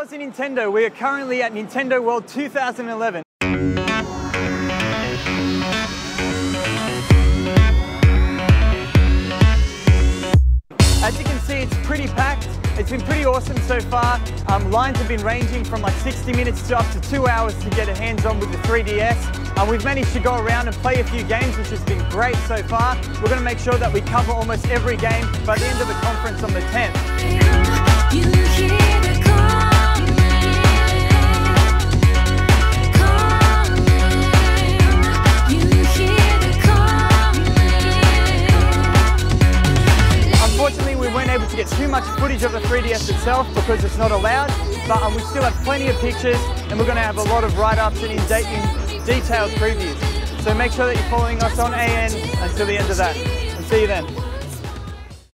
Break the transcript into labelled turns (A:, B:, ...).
A: Aussie Nintendo. We are currently at Nintendo World 2011. As you can see, it's pretty packed. It's been pretty awesome so far. Um, lines have been ranging from like 60 minutes to up to two hours to get a hands-on with the 3DS. Uh, we've managed to go around and play a few games, which has been great so far. We're going to make sure that we cover almost every game by the end of the conference on the 10th. Weren't able to get too much footage of the 3DS itself because it's not allowed, but um, we still have plenty of pictures and we're going to have a lot of write-ups and in, de in detailed previews. So make sure that you're following us on AN until the end of that. And see you then.